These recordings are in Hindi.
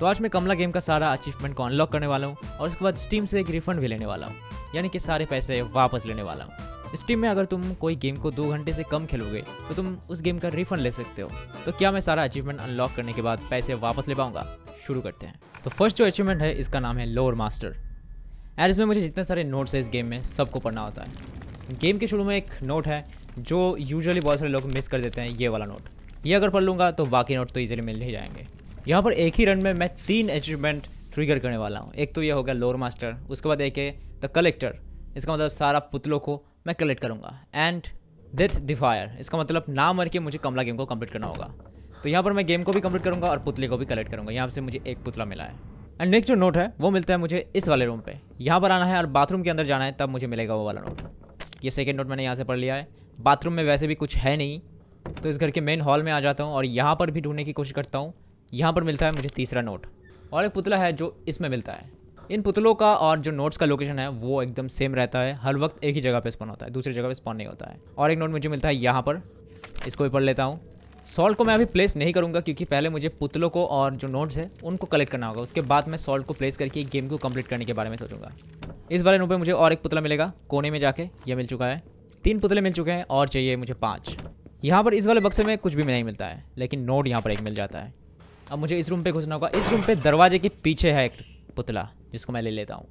तो आज मैं कमला गेम का सारा अचीवमेंट को अनलॉक करने वाला हूँ और उसके बाद स्टीम से एक रिफंड भी लेने वाला हूँ। यानी कि सारे पैसे वापस लेने वाला हूँ। स्टीम में अगर तुम कोई गेम को दो घंटे से कम खेलोगे तो तुम उस गेम का रिफंड ले सकते हो। तो क्या मैं सारा अचीवमेंट अनलॉक करने के बाद पैसे वापस ले पाऊँगा? शुरू करते हैं। तो फ़र्स्ट जो अचीवमेंट है, इसका नाम है लोअर मास्टर यार, इसमें मुझे जितने सारे नोट्स है इस गेम में, सबको पढ़ना होता है। गेम के शुरू में एक नोट है, जो यूजुअली बहुत सारे लोग मिस कर देते हैं, ये वाला नोट ये अगर पढ़ लूँगा तो बाकी नोट तो ईजिली मिल ही जाएँगे। यहाँ पर एक ही रन में मैं तीन अचीवमेंट ट्रिगर करने वाला हूँ। एक तो ये हो गया लोअर मास्टर उसके बाद एक है द कलेक्टर इसका मतलब सारा पुतलों को मैं कलेक्ट करूँगा। एंड डेथ डिफायर इसका मतलब ना मर के मुझे कमला गेम को कंप्लीट करना होगा। तो यहाँ पर मैं गेम को भी कंप्लीट करूँगा और पुतले को भी कलेक्ट करूँगा। यहाँ से मुझे एक पुतला मिला है। एंड नेक्स्ट जो नोट है, वो मिलता है मुझे इस वाले रूम पे। यहाँ पर आना है और बाथरूम के अंदर जाना है, तब मुझे मिलेगा वो वाला नोट ये सेकेंड नोट मैंने यहाँ से पढ़ लिया है। बाथरूम में वैसे भी कुछ है नहीं तो इस घर के मेन हॉल में आ जाता हूँ और यहाँ पर भी ढूँढने की कोशिश करता हूँ। यहाँ पर मिलता है मुझे तीसरा नोट। और एक पुतला है जो इसमें मिलता है। इन पुतलों का और जो नोट्स का लोकेशन है, वो एकदम सेम रहता है। हर वक्त एक ही जगह पे स्पॉन होता है, दूसरी जगह पे स्पॉन नहीं होता है। और एक नोट मुझे मिलता है यहाँ पर। इसको भी पढ़ लेता हूँ। सॉल्ट को मैं अभी प्लेस नहीं करूँगा, क्योंकि पहले मुझे पुतलों को और जो नोट्स है, उनको कलेक्ट करना होगा। उसके बाद मैं सॉल्ट को प्लेस करके गेम को कंप्लीट करने के बारे में सोचूँगा। इस वाले नोट पर मुझे और एक पुतला मिलेगा, कोने में जाके। यह मिल चुका है। तीन पुतले मिल चुके हैं और चाहिए मुझे पाँच। यहाँ पर इस वाले बक्से में कुछ भी नहीं मिलता है, लेकिन नोट यहाँ पर एक मिल जाता है। अब मुझे इस रूम पे घुसना होगा। इस रूम पे दरवाजे के पीछे है एक पुतला, जिसको मैं ले लेता हूँ।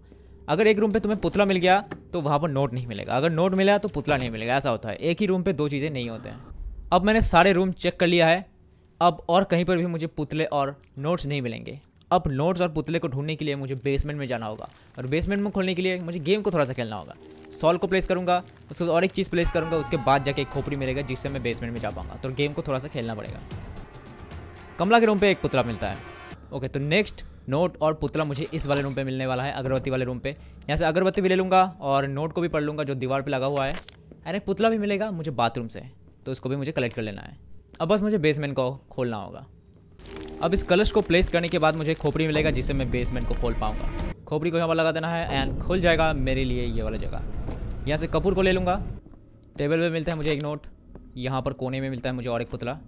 अगर एक रूम पे तुम्हें पुतला मिल गया तो वहाँ पर नोट नहीं मिलेगा। अगर नोट मिला तो पुतला नहीं मिलेगा। ऐसा होता है। एक ही रूम पे दो चीज़ें नहीं होते हैं। अब मैंने सारे रूम चेक कर लिया है। अब और कहीं पर भी मुझे पुतले और नोट्स नहीं मिलेंगे। अब नोट्स और पुतले को ढूँढने के लिए मुझे बेसमेंट में जाना होगा। और बेसमेंट में खोलने के लिए मुझे गेम को थोड़ा सा खेलना होगा। सॉल को प्लेस करूँगा, उसके बाद और एक चीज़ प्लेस करूँगा, उसके बाद जाके एक खोपड़ी मिलेगा, जिससे मैं बेसमेंट में जा पाऊँगा। तो गेम को थोड़ा सा खेलना पड़ेगा। कमला के रूम पे एक पुतला मिलता है। ओके तो नेक्स्ट नोट और पुतला मुझे इस वाले रूम पे मिलने वाला है, अगरबत्ती वाले रूम पे। यहाँ से अगरबत्ती भी ले लूँगा और नोट को भी पढ़ लूँगा जो दीवार पे लगा हुआ है। अरे, पुतला भी मिलेगा मुझे बाथरूम से तो उसको भी मुझे कलेक्ट कर लेना है। अब बस मुझे बेसमेंट को खोलना होगा। अब इस कलश को प्लेस करने के बाद मुझे खोपड़ी मिलेगा जिससे मैं बेसमेंट को खोल पाऊँगा। खोपड़ी को यहाँ पर लगा देना है एंड खुल जाएगा मेरे लिए ये वाला जगह। यहाँ से कपूर को ले लूँगा। टेबल पर मिलता है मुझे एक नोट यहाँ पर कोने में मिलता है मुझे और एक पुतला।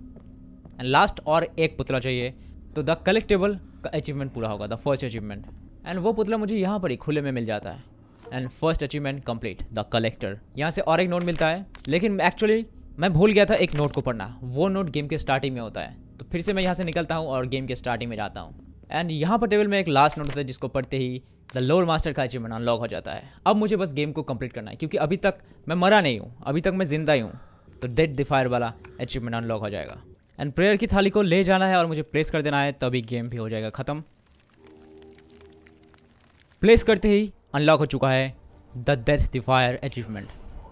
एंड लास्ट और एक पुतला चाहिए तो द कलेक्टेबल का अचीवमेंट पूरा होगा द फ़र्स्ट अचीवमेंट एंड वो पुतला मुझे यहाँ पर ही खुले में मिल जाता है. And first achievement complete the collector यहाँ से और एक नोट मिलता है, लेकिन एक्चुअली मैं भूल गया था एक नोट को पढ़ना. वो नोट गेम के स्टार्टिंग में होता है. तो फिर से मैं यहाँ से निकलता हूँ और गेम के स्टार्टिंग में जाता हूँ. एंड यहाँ पर टेबल में एक लास्ट नोट होता है, जिसको पढ़ते ही द लोअर मास्टर का अचीवमेंट अनलॉक हो जाता है. अब मुझे बस गेम को कंप्लीट करना है, क्योंकि अभी तक मैं मरा नहीं हूँ. अभी तक मैं ज़िंदा ही हूँ. तो डेड डिफायर वाला अचीवमेंट अनलॉक हो जाएगा. एंड प्रेयर की थाली को ले जाना है और मुझे प्लेस कर देना है, तभी गेम भी हो जाएगा, ख़त्म। प्लेस करते ही अनलॉक हो चुका है द डेथ डिफायर अचीवमेंट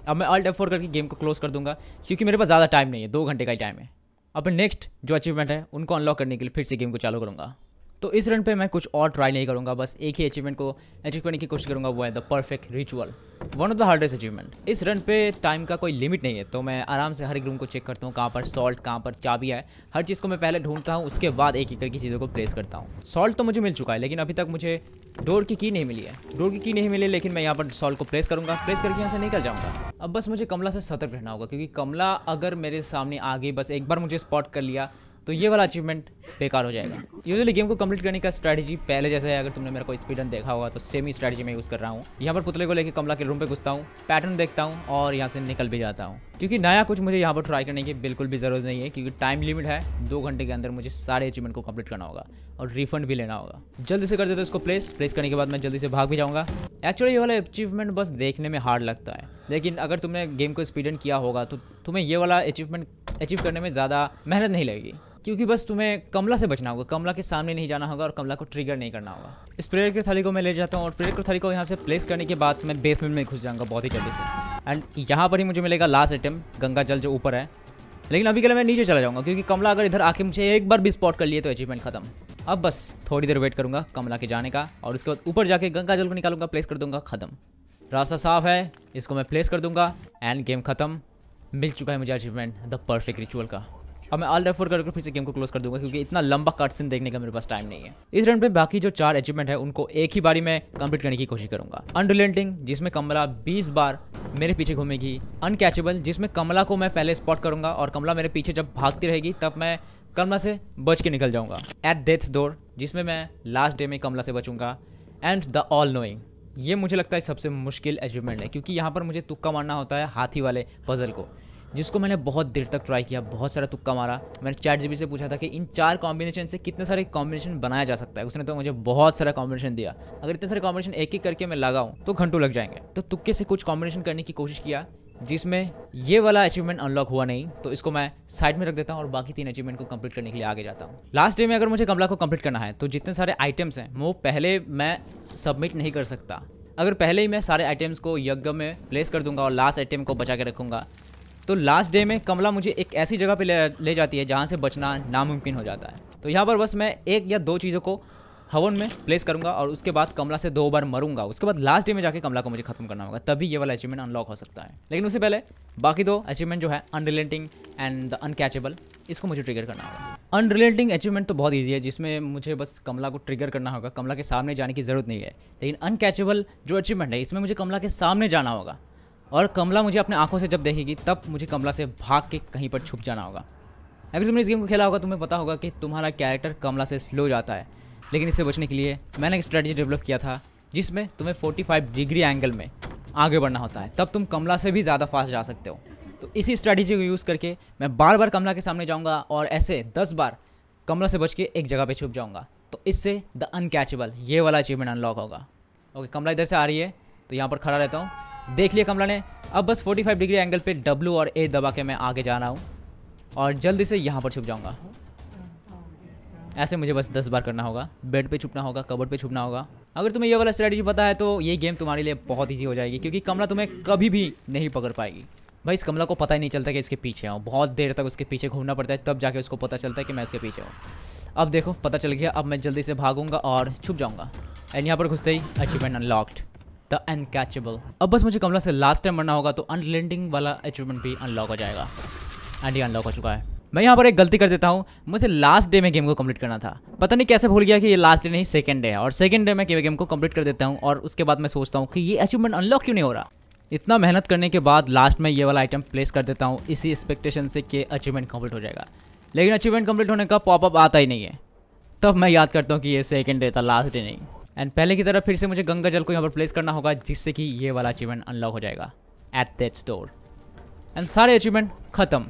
अब मैं अल्ट एफोर करके गेम को क्लोज कर दूँगा, क्योंकि मेरे पास ज़्यादा टाइम नहीं है, दो घंटे का ही टाइम है। अब नेक्स्ट जो अचीवमेंट है, उनको अनलॉक करने के लिए फिर से गेम को चालू करूँगा। तो इस रन पे मैं कुछ और ट्राई नहीं करूँगा, बस एक ही अचीवमेंट को अचीव करने की कोशिश करूँगा, वो है the perfect ritual one of the hardest achievement इस रन पे टाइम का कोई लिमिट नहीं है तो मैं आराम से हर एक रूम को चेक करता हूँ, कहाँ पर सॉल्ट कहाँ पर चाबी है, हर चीज़ को मैं पहले ढूंढता हूँ, उसके बाद एक एक करके चीज़ों को प्लेस करता हूँ. सॉल्ट तो मुझे मिल चुका है, लेकिन अभी तक मुझे डोर की की नहीं मिली है. डोर की की नहीं मिली, लेकिन मैं यहाँ पर सॉल्ट को प्लेस करूँगा प्लेस करके यहाँ से निकल जाऊँगा. अब बस मुझे कमला से सतर्क रहना होगा, क्योंकि कमला अगर मेरे सामने आ गई, बस एक बार मुझे स्पॉट कर लिया तो ये वाला अचीवमेंट बेकार हो जाएगा। यूजली गेम को कंप्लीट करने का स्ट्रैटेजी पहले जैसा है, अगर तुमने मेरा कोई स्पीडन देखा होगा तो सेम ही स्ट्रैटेजी मैं यूज़ कर रहा हूँ। यहाँ पर पुतले को लेकर कमला के रूम पे घुसता हूँ पैटर्न देखता हूँ और यहाँ से निकल भी जाता हूँ। क्योंकि नया कुछ मुझे यहाँ पर ट्राई करने की बिल्कुल भी ज़रूरत नहीं है, क्योंकि टाइम लिमिट है। दो घंटे के अंदर मुझे सारे अचीवमेंट को कंप्लीट करना होगा और रिफंड भी लेना होगा। जल्दी से कर देते इसको प्लेस प्लेस करने के बाद मैं जल्दी से भाग भी जाऊँगा। एक्चुअली ये वाला अचीवमेंट बस देखने में हार्ड लगता है। लेकिन अगर तुमने गेम को स्पीडन किया होगा तो तुम्हें ये वाला अचीवमेंट अचीव करने में ज़्यादा मेहनत नहीं लगेगी। क्योंकि बस तुम्हें कमला से बचना होगा, कमला के सामने नहीं जाना होगा और कमला को ट्रिगर नहीं करना होगा। इस प्रेयर की थाली को मैं ले जाता हूँ और प्रेयर की थाली को यहाँ से प्लेस करने के बाद मैं बेसमेंट में घुस जाऊँगा बहुत ही जल्दी से। एंड यहाँ पर ही मुझे मिलेगा लास्ट आइटम गंगा जल जो ऊपर है। लेकिन अभी के लिए मैं नीचे चला जाऊँगा, क्योंकि कमला अगर इधर आके मुझे एक बार भी स्पॉट कर लिए तो अचीवमेंट खत्म। अब बस थोड़ी देर वेट करूँगा कमला के जाने का और उसके बाद ऊपर जाके गंगा जल को निकालूँगा प्लेस कर दूँगा, खत्म। रास्ता साफ़ है, इसको मैं प्लेस कर दूँगा। एंड गेम खत्म। मिल चुका है मुझे अचीवमेंट द परफेक्ट रिचुअल का। अब मैं ऑल रेफर करके फिर से गेम को क्लोज कर दूँगा, क्योंकि इतना लंबा कट सीन देखने का मेरे पास टाइम नहीं है। इस रन पे बाकी जो चार अचीवमेंट है, उनको एक ही बारी में कंप्लीट करने की कोशिश करूँगा। अनरिलेंटिंग जिसमें कमला 20 बार मेरे पीछे घूमेगी। अनकैचेबल जिसमें कमला को मैं पहले स्पॉट करूँगा और कमला मेरे पीछे जब भागती रहेगी, तब मैं कमला से बच के निकल जाऊँगा। एट डेथ डोर जिसमें मैं लास्ट डे में कमला से बचूँगा। एंड द ऑल नोइंग ये मुझे लगता है सबसे मुश्किल अचीवमेंट है क्योंकि यहाँ पर मुझे तुक्का मारना होता है हाथी वाले पजल को जिसको मैंने बहुत देर तक ट्राई किया बहुत सारा तुक्का मारा। मैंने चैट जीबी से पूछा था कि इन चार कॉम्बिनेशन से कितने सारे कॉम्बिनेशन बनाया जा सकता है? उसने तो मुझे बहुत सारा कॉम्बिनेशन दिया। अगर इतने सारे कॉम्बिनेशन एक एक करके मैं लगाऊँ तो घंटों लग जाएँगे। तो तुक्के से कुछ कॉम्बिनेशन करने की कोशिश किया जिसमें ये वाला अचीवमेंट अनलॉक हुआ नहीं तो इसको मैं साइड में रख देता हूँ और बाकी तीन अचीवमेंट को कंप्लीट करने के लिए आगे जाता हूँ। लास्ट डे में अगर मुझे कमला को कंप्लीट करना है तो जितने सारे आइटम्स हैं वो पहले मैं सबमिट नहीं कर सकता। अगर पहले ही मैं सारे आइटम्स को यज्ञ में प्लेस कर दूँगा और लास्ट आइटम को बचा के रखूँगा तो लास्ट डे में कमला मुझे एक ऐसी जगह पे ले, ले जाती है जहाँ से बचना नामुमकिन हो जाता है। तो यहाँ पर बस मैं एक या दो चीज़ों को हवन में प्लेस करूँगा और उसके बाद कमला से दो बार मरूँगा। उसके बाद लास्ट डे में जाके कमला को मुझे खत्म करना होगा। तभी ये वाला अचीवमेंट अनलॉक हो सकता है। लेकिन उससे पहले, बाकी दो अचीवमेंट जो है अनरिलेटिंग एंड द अनकैचेबल इसको मुझे ट्रिगर करना होगा। अनरिलेटिंग अचीवमेंट तो बहुत ईजी है, जिसमें मुझे बस कमला को ट्रिगर करना होगा। कमला के सामने जाने की ज़रूरत नहीं है। लेकिन अनकैचेबल जो अचीवमेंट है, इसमें मुझे कमला के सामने जाना होगा। और कमला मुझे अपने आँखों से जब देखेगी, तब मुझे कमला से भाग के कहीं पर छुप जाना होगा। अगर तुमने इस गेम को खेला होगा, तुम्हें पता होगा कि तुम्हारा कैरेक्टर कमला से स्लो जाता है। लेकिन इससे बचने के लिए मैंने एक स्ट्रेटजी डेवलप किया था, जिसमें तुम्हें 45 डिग्री एंगल में आगे बढ़ना होता है। तब तुम कमला से भी ज़्यादा फास्ट जा सकते हो। तो इसी स्ट्रैटेजी को यूज़ करके मैं बार बार कमला के सामने जाऊँगा और ऐसे दस बार कमला से बच के एक जगह पर छुप जाऊँगा। तो इससे द अनकैचेबल ये वाला अचीवमेंट अनलॉक होगा। ओके कमला इधर से आ रही है तो यहाँ पर खड़ा रहता हूँ। देख लिया कमला ने, अब बस 45 डिग्री एंगल पे डब्लू और ए दबा के मैं आगे जा रहा हूँ और जल्दी से यहाँ पर छुप जाऊँगा। ऐसे मुझे बस दस बार करना होगा। बेड पे छुपना होगा, कबर्ड पे छुपना होगा। अगर तुम्हें ये वाला स्ट्रेटजी पता है तो ये गेम तुम्हारे लिए बहुत ईजी हो जाएगी, क्योंकि कमला तुम्हें कभी भी नहीं पकड़ पाएगी। भाई, इस कमला को पता ही नहीं चलता कि इसके पीछे हूँ बहुत देर तक उसके पीछे घूमना पड़ता है, तब जाके उसको पता चलता है कि मैं उसके पीछे हूँ अब देखो, पता चल गया, अब मैं जल्दी से भागूँगा और छुप जाऊँगा। एंड यहाँ पर घुसते ही अचीवमेंट अनलॉक्ड द अनकैचेबल अब बस मुझे कमला से लास्ट टाइम मरना होगा तो अनलेंडिंग वाला अचीवमेंट भी अनलॉक हो जाएगा। एंड ये अनलॉक हो चुका है। मैं यहाँ पर एक गलती कर देता हूँ। मुझे लास्ट डे में गेम को कंप्लीट करना था। पता नहीं कैसे भूल गया कि ये लास्ट डे नहीं सेकंड डे है। और सेकंड डे में गेम को कंप्लीट कर देता हूँ और उसके बाद मैं सोचता हूँ कि ये अचीवमेंट अनलॉक क्यों नहीं हो रहा? इतना मेहनत करने के बाद लास्ट में ये वाला आइटम प्लेस कर देता हूँ। इसी एक्सपेक्टेशन से कि अचीवमेंट कंप्लीट हो जाएगा। लेकिन अचीवमेंट कंप्लीट होने का पॉपअप आता ही नहीं है। तब मैं याद करता हूँ कि ये सेकंड डे था लास्ट डे नहीं। एंड पहले की तरह फिर से मुझे गंगा जल को यहाँ पर प्लेस करना होगा, जिससे कि ये वाला अचीवमेंट अनलॉक हो जाएगा। एट दैट स्टोर एंड सारे अचीवमेंट खत्म।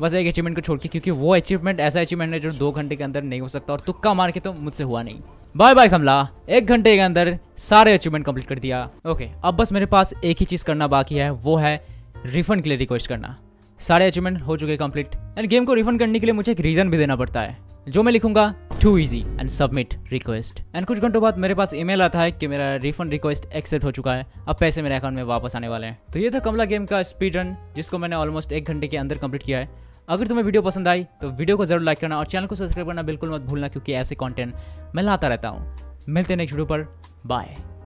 बस एक अचीवमेंट को छोड़ के, क्योंकि वो अचीवमेंट ऐसा अचीवमेंट है जो दो घंटे के अंदर नहीं हो सकता, और तुक्का मार के तो मुझसे हुआ नहीं। Bye bye Kamla. एक घंटे के अंदर सारे अचीवमेंट कंप्लीट कर दिया। ओके अब बस मेरे पास एक ही चीज़ करना बाकी है, वो है रिफंड के लिए रिक्वेस्ट करना। सारे अचीवमेंट हो चुके कंप्लीट एंड गेम को रिफंड करने के लिए मुझे एक रीज़न भी देना पड़ता है। जो मैं लिखूँगा too easy and submit request and कुछ घंटों बाद मेरे पास ईमेल आता है कि मेरा रिफंड रिक्वेस्ट एक्सेप्ट हो चुका है। अब पैसे मेरे अकाउंट में वापस आने वाले हैं। तो ये था कमला गेम का स्पीड रन जिसको मैंने ऑलमोस्ट एक घंटे के अंदर कंप्लीट किया है। अगर तुम्हें वीडियो पसंद आई तो वीडियो को ज़रूर लाइक करना और चैनल को सब्सक्राइब करना बिल्कुल मत भूलना, क्योंकि ऐसे कॉन्टेंट मैं लाता रहता हूँ। मिलते नेक्स्ट वीडियो पर। बाय